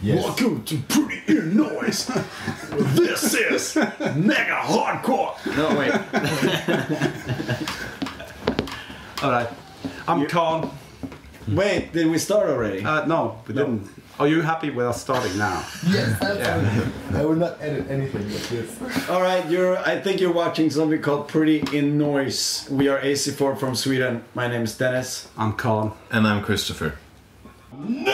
Yes. Welcome to Pretty In Noise. this is mega hardcore. No wait. All right. I'm Karl. Wait, did we start already? Uh, no, we didn't. Are you happy with us starting now? Yes, absolutely. I will not edit anything with this. All right, you're. I think you're watching something called Pretty in Noise. We are AC4 from Sweden. My name is Dennis. I'm Karl. And I'm Christoffer. Is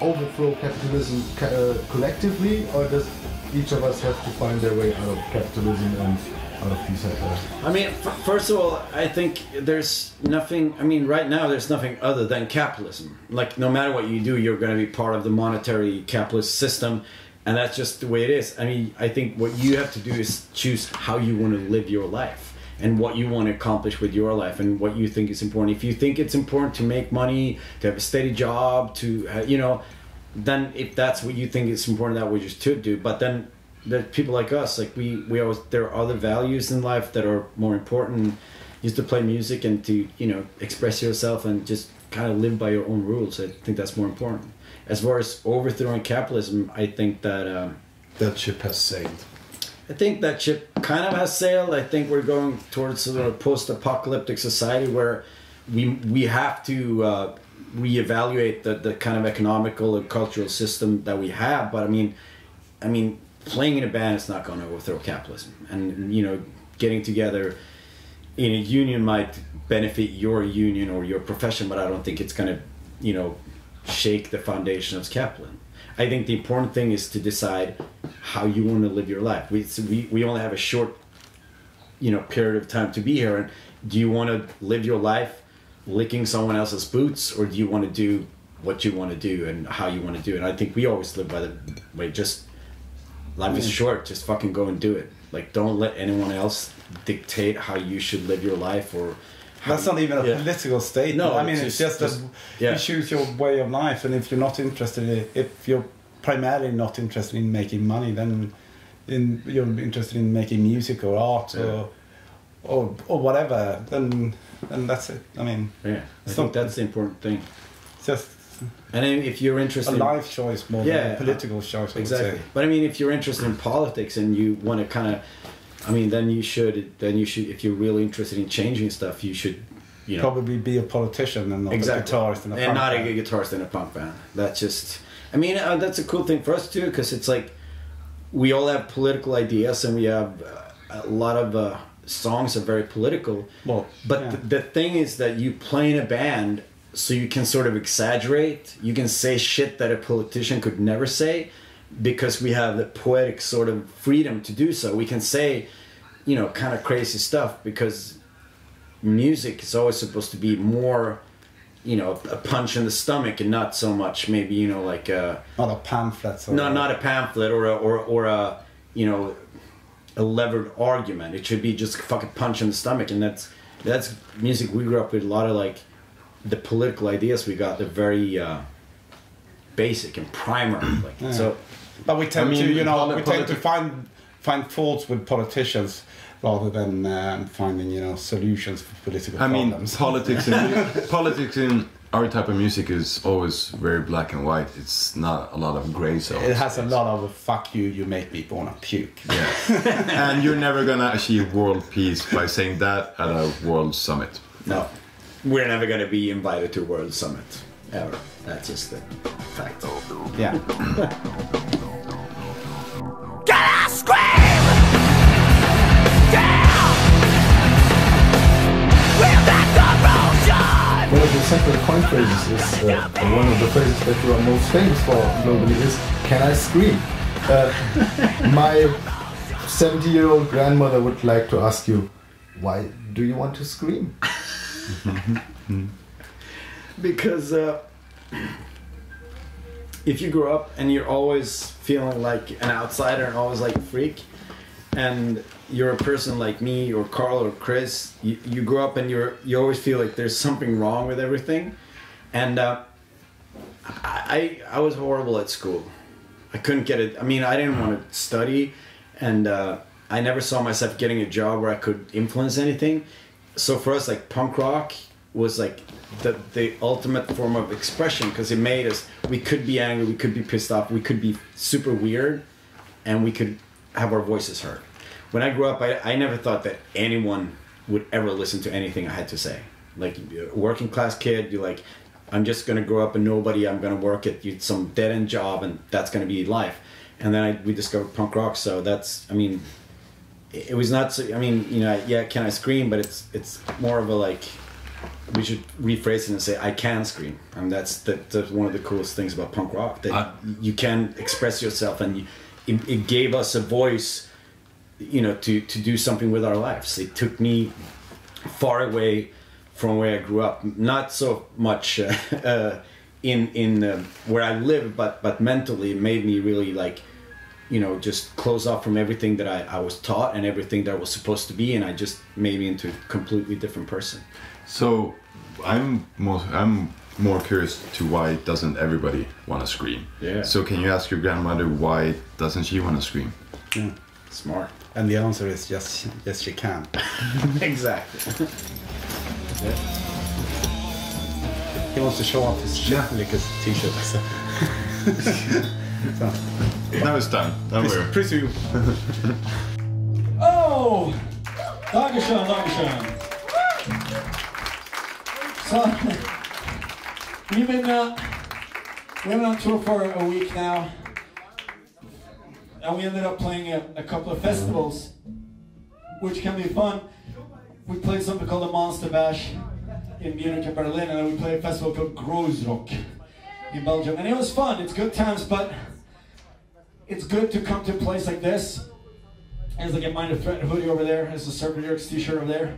overthrow capitalism ca- uh, collectively, or does each of us have to find their way out of capitalism and out of? Uh, I mean, first of all, I think there's nothing. I mean, right now there's nothing other than capitalism. Like, no matter what you do, you're going to be part of the monetary capitalist system, and that's just the way it is. I mean, I think what you have to do is choose how you want to live your life and what you want to accomplish with your life and what you think is important. If you think it's important to make money, to have a steady job, to uh, you know, then if that's what you think is important, that we just should do. But then there's people like us, like we we always there are other values in life that are more important. Just to play music and to you know express yourself and just kind of live by your own rules. I think that's more important. As far as overthrowing capitalism, I think that. Um, That ship has sailed. I think that ship kind of has sailed. I think we're going towards sort of a post-apocalyptic society where we we have to uh, reevaluate the, the kind of economical and cultural system that we have. But I mean, I mean, playing in a band is not going to overthrow capitalism, and you know, getting together in a union might benefit your union or your profession, but I don't think it's going to, you know, shake the foundation of capitalism. I think the important thing is to decide how you want to live your life. We, we, we only have a short, you know, period of time to be here. And do you want to live your life licking someone else's boots, or do you want to do what you want to do and how you want to do it? And I think we always live by the way. Just life is short. Just fucking go and do it. Like, don't let anyone else dictate how you should live your life or. That's not even a Yeah. political statement. No, I mean, it's it's, just- just, that yeah. you choose your way of life, and if you're not interested, in, if you're primarily not interested in making money, then in, you're interested in making music or art Yeah. or, or or whatever. Then then that's it. I mean, Yeah, I It's think that's the important thing. just And if you're interested, in, life choice more Yeah, than a political choice. I exactly. say. But I mean, if you're interested in politics and you want to kind of, I mean, then you should. Then you should. If you're really interested in changing stuff, you should, you know, Probably be a politician and not exactly. a guitarist in a and not band. a guitarist in a punk band. That's just. I mean, uh, that's a cool thing for us too, because it's like we all have political ideas and we have uh, a lot of uh, songs are very political. Well, But yeah. the, the thing is that you play in a band so you can sort of exaggerate. You can say shit that a politician could never say because we have the poetic sort of freedom to do so. We can say, you know, kind of crazy stuff because music is always supposed to be more, you know, a punch in the stomach and not so much maybe, you know, like a not a pamphlet. Or no, not a pamphlet or a, or or a you know a levered argument. It should be just a fucking punch in the stomach, and that's that's music we grew up with. A lot of like the political ideas we got. They're very uh, basic and primer. Like Yeah. so, But we tend I mean, to, you know, we tend to find find faults with politicians rather than um, finding you know solutions for political I mean, politics in politics in our type of music is always very black and white. It's not a lot of gray zones. it has a lot of "fuck you, you make me wanna puke." Yeah. and you're never gonna achieve world peace by saying that at a world summit. No, we're never gonna be invited to World Summit ever. That's just the fact. Yeah. The central phrases is uh, one of the phrases that you are most famous for globally is "Can I scream?" Uh, my 70-year-old grandmother would like to ask you, why do you want to scream? because uh, if you grow up and you're always feeling like an outsider and always like a freak and you're a person like me or Karl or chris you, you grow up and you're you always feel like there's something wrong with everything. And uh, I, I was horrible at school. I couldn't get it i mean i didn't want to study and uh, i never saw myself getting a job where i could influence anything. So for us like punk rock was like the the ultimate form of expression because it made us we could be angry we could be pissed off we could be super weird and we could have our voices heard when i grew up i, I never thought that anyone would ever listen to anything i had to say. Like a working class kid you're like i'm just gonna grow up a nobody i'm gonna work at some dead-end job and that's gonna be life. And then I, we discovered punk rock so that's i mean it it was not so i mean you know yeah can i scream? But it's it's more of a like we should rephrase it and say i can scream. And that's the, that's one of the coolest things about punk rock that I- you can express yourself and you, it, it gave us a voice you know to to do something with our lives it took me far away from where i grew up not so much uh, uh, in in uh, where i live but but mentally it made me really like you know just close off from everything that I, I was taught and everything that I was supposed to be and i just made me into a completely different person So I'm more I'm more curious to why doesn't everybody want to scream? Yeah. So can you ask your grandmother why doesn't she want to scream? Yeah. smart And the answer is yes, yes, she can. exactly He wants to show off his Lickers t-shirt. So. so, Now it's done. Now we're presume. Oh! Dankeschön, Dankeschön. So, we've been, uh, we've been on tour for a week now. And we ended up playing a, a couple of festivals, which can be fun. We played something called the Monster Bash in Munich and Berlin, and then we played a festival called Groezrock in Belgium. And it was fun, it's good times, but it's good to come to a place like this there's like a Minor Threat hoodie over there. There's a Circle Jerks t-shirt over there.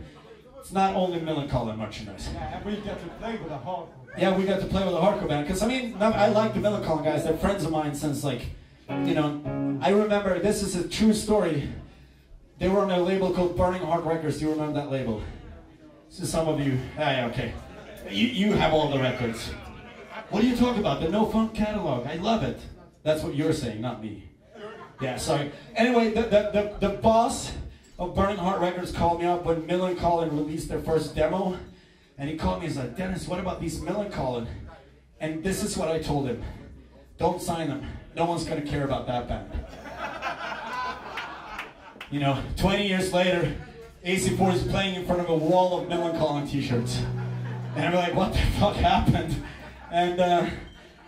It's not only Millencolin merchandise. And we get to play with a hardcore. Yeah, we got to play with a hardcore band. Because, I mean, I like the Millencolin guys. They're friends of mine since, like, you know, I remember, this is a true story. They were on a label called Burning Heart Records. Do you remember that label? So some of you, ah, yeah, okay. You, you have all the records. What are you talking about? The No Funk catalog. I love it. That's what you're saying, not me. Yeah, sorry. Anyway, the, the, the, the boss of Burning Heart Records called me up when Millencolin released their first demo. And he called me, he's said, Dennis, what about these Millencolin? And this is what I told him. Don't sign them. No one's gonna care about that band. You know, 20 years later, AC4 is playing in front of a wall of Millencolin t-shirts. And I'm like, what the fuck happened? And uh,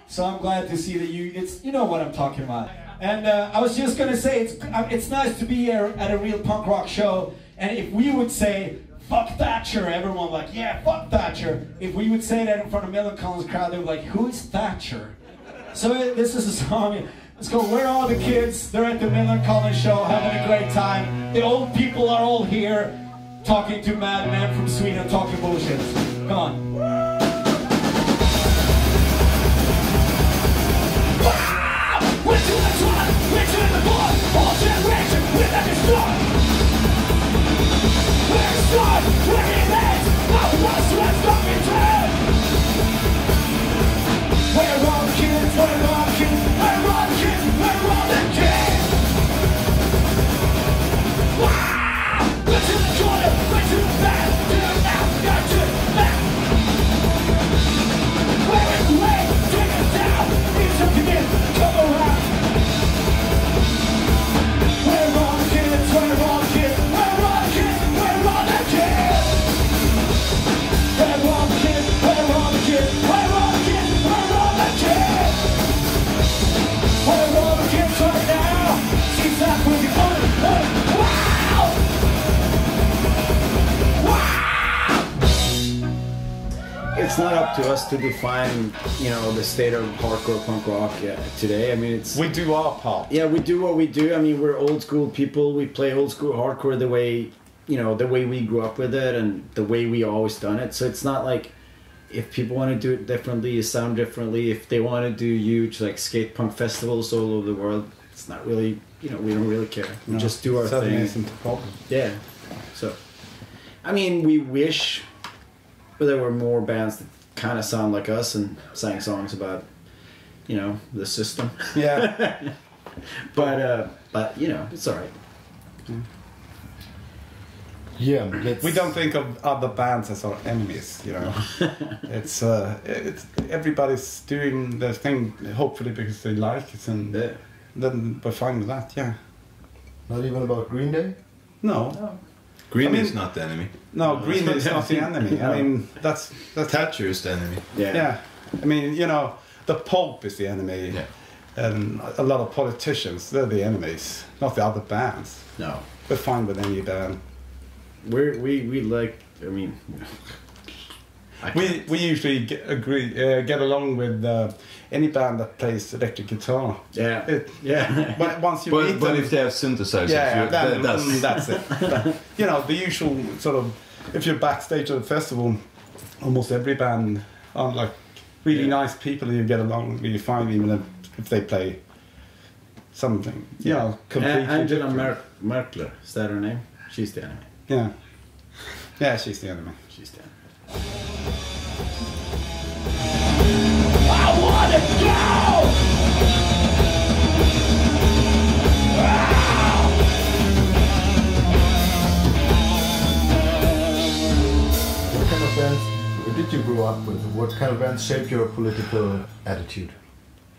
so I'm glad to see that you, it's, you know what I'm talking about. And uh, I was just gonna say, it's, uh, it's nice to be here at a real punk rock show. And if we would say, fuck Thatcher, everyone like, yeah, fuck Thatcher. If we would say that in front of Millencolin's crowd, they would be like, who is Thatcher? So this is a song. Let's go. Where are the kids? They're at the Millencolin show, having a great time. The old people are all here, talking to madmen from Sweden, talking bullshit. Come on. We're kids, we're kids, we're all define, you know, the state of hardcore punk rock today. I mean, it's We do our part. yeah, we do what we do. I mean, we're old school people. We play old school hardcore the way, you know, the way we grew up with it and the way we always done it. So it's not like if people want to do it differently, you sound differently. If they want to do huge like skate punk festivals all over the world, it's not really, you know, we don't really care. We No, just do our thing. isn't a problem. Yeah. So, I mean, we wish there were more bands that kind of sound like us and sang songs about, you know, the system. Yeah. But uh, but you know, it's all right. Yeah, let's, we don't think of other bands as our enemies, you know. it's uh, it's everybody's doing their thing, hopefully because they like it, and Yeah. then we're fine with that. Yeah. Not even about Green Day. No, Green I mean- is not the enemy. no, Green is not the enemy. I mean, that's that's Thatcher is the enemy. Yeah. yeah. I mean, you know, the Pope is the enemy, Yeah. and a lot of politicians they're the enemies, not the other bands. No, We're fine with any band. we're we we like. I mean, I We we usually get, agree uh, get along with uh, any band that plays electric guitar. yeah It, yeah. but once you But, meet but them, if they have synthesizers, yeah, you- then, that- that's mm, that's it. But, you know, the usual sort of if you're backstage at a festival, almost every band are like really Yeah. nice people and you get along really fine, even if, if they play something. You know, A- completely Angela different. Mer- Merkler, is that her name? She's the enemy. Yeah, yeah, she's the enemy. She's the enemy. Did you grow up with? What kind of bands shaped your political attitude?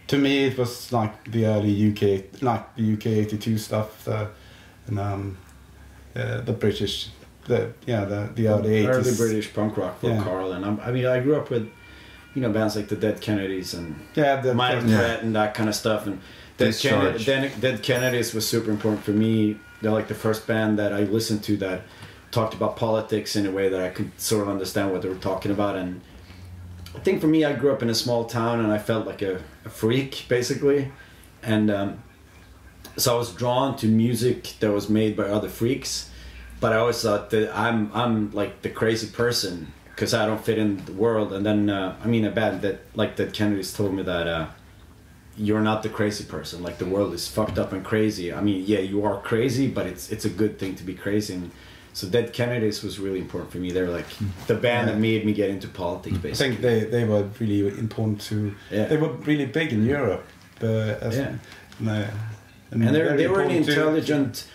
To me, it was like the early UK, like the UK '82 stuff, uh, and um, uh, the British, the yeah, the the early '80s. Early British punk rock for Yeah. Karl, and I'm, I mean, I grew up with, you know, bands like the Dead Kennedys and Yeah, the Minor Yeah. Threat and that kind of stuff. And Dead, Kennedy, Dead, Dead Kennedys was super important for me. They're like the first band that I listened to that talked about politics in a way that I could sort of understand what they were talking about. And I think for me, I grew up in a small town and I felt like a, a freak, basically. And um, so I was drawn to music that was made by other freaks. But I always thought that I'm I'm like the crazy person because I don't fit in the world. And then uh, I mean, a band that like that Kennedy's told me that uh, you're not the crazy person. Like the world is fucked up and crazy. I mean, yeah, you are crazy, but it's it's a good thing to be crazy. And so Dead Kennedys was really important for me. They're like the band that made me get into politics, Basically, I think they, they were really important to. Yeah. They were really big in Europe. Uh, as, Yeah. and, uh, and they they were an important to- intelligent.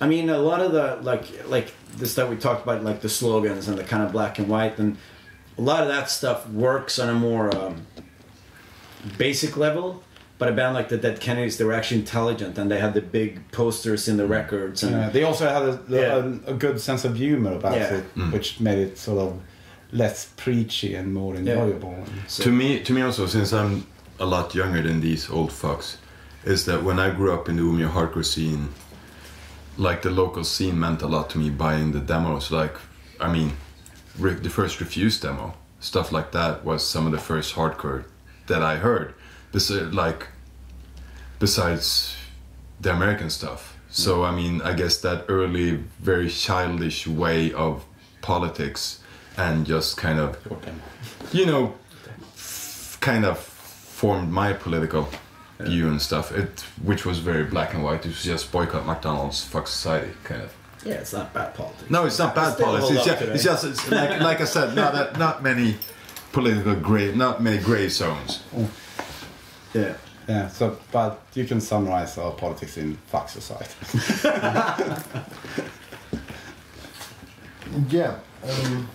I mean, a lot of the like like the stuff we talked about, like the slogans and the kind of black and white, and a lot of that stuff works on a more um, basic level. But a band like the Dead Kennedys, they were actually intelligent, and they had the big posters in the mm. records, and Yeah, they also had a, Yeah. a, a good sense of humor about Yeah. it, mm. which made it sort of less preachy and more enjoyable. so, to me, to me also, since I'm a lot younger than these old fucks, is that when I grew up in the Umeå hardcore scene, like the local scene meant a lot to me. Buying the demos, like I mean, the first Refused demo, stuff like that was some of the first hardcore that I heard. Bes- like besides the American stuff. So I mean, I guess that early, very childish way of politics and just kind of you know, f- kind of formed my political view and stuff. It, which was very black and white. It was just boycott McDonald's, fuck society, kind of. yeah, it's not bad politics. No, it's not bad Still politics. It's just, it's just it's like, like I said, not that, not many political gray, not many gray zones. Yeah. Yeah, so but you can summarize our politics in fuck society. Yeah. Um,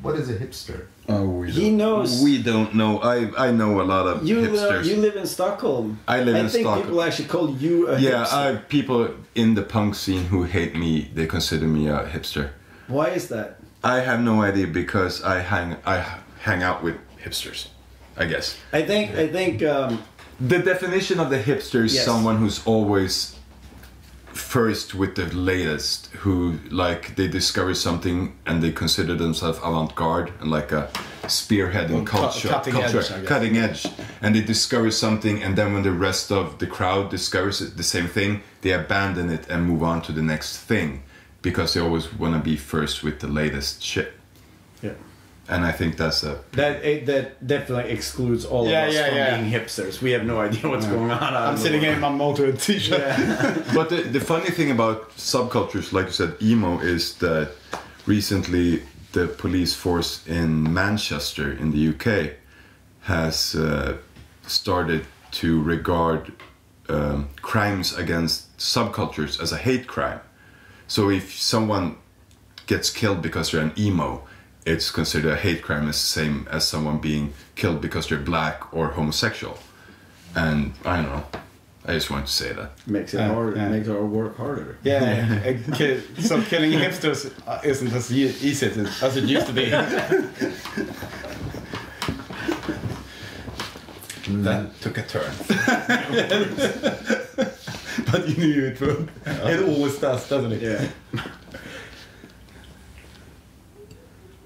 what is a hipster? Oh, we He knows- We don't know. I I know a lot of You uh, hipsters. you live in Stockholm. I live I in think people actually call you a yeah, hipster. I, people in the punk scene who hate me, they consider me a hipster. Why is that? I have no idea because I hang I hang out with hipsters. I guess I think I think um, the definition of the hipster is Yes. someone who's always first with the latest, who like they discover something and they consider themselves avant-garde and like a spearhead in Well, mm, culture, cutting culture, edge, cutting edge, and they discover something, and then when the rest of the crowd discovers it, the same thing, they abandon it and move on to the next thing because they always want to be first with the latest shit. yeah. And I think that's a That it, that definitely excludes all Yeah, of us yeah, from yeah. being hipsters. We have no idea what's going on. I'm sitting world. in my motor t-shirt. But the, the funny thing about subcultures, like you said, emo, is that recently the police force in Manchester in the UK has uh, started to regard um, crimes against subcultures as a hate crime. So if someone gets killed because they're an emo, it's considered a hate crime as the same as someone being killed because they're black or homosexual. And I don't know. I just wanted to say that. makes it Yeah, hard. yeah. Makes our work harder. Yeah, yeah. Uh, so killing hipsters uh, isn't as easy to, as it used to be. That took a turn. but you knew it would. It always does, doesn't it? Yeah.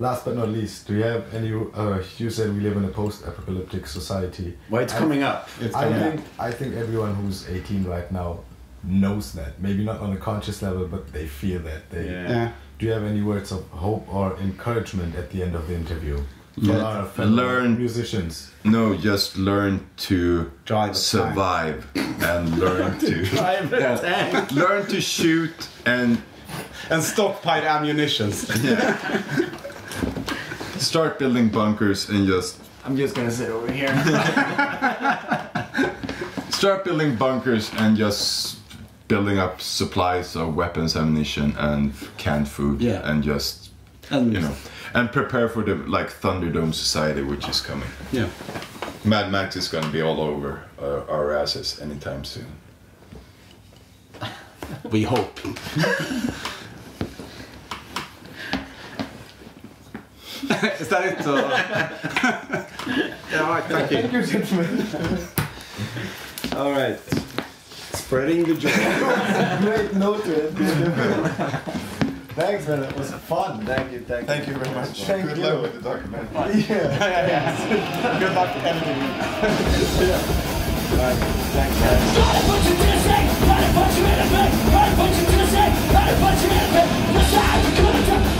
Last but not least, do you have any? Uh, you said we live in a post-apocalyptic society. Well, it's I- coming up. It's I coming up. think I think everyone who's 18 right now knows that. Maybe not on a conscious level, but they feel that. They, Yeah. Yeah. Do you have any words of hope or encouragement at the end of the interview for Yeah. our fellow Learn- musicians? No, just learn to Drive a survive and learn to Drive a tank. learn to shoot and And stockpile ammunitions. start building bunkers and just I'm just gonna sit over here. start building bunkers and just building up supplies of weapons, ammunition, and canned food, Yeah. and just And, you know, and prepare for the like Thunderdome society which is coming. Yeah. Mad Max is gonna be all over uh, our asses anytime soon. We hope. Is that it? Uh, yeah, right, thank you. you, gentlemen. All right. Spreading the joy. Great note to it. Thanks, man. It was fun. Thank you. Thank you. Thank you very much. Thank Good you. luck with the documentary. Yeah. yeah, yeah. Good luck editing. Thanks, man. Gotta put you to the same, gotta put you in a bed, gotta put you to the same, gotta put you in a bed. The side you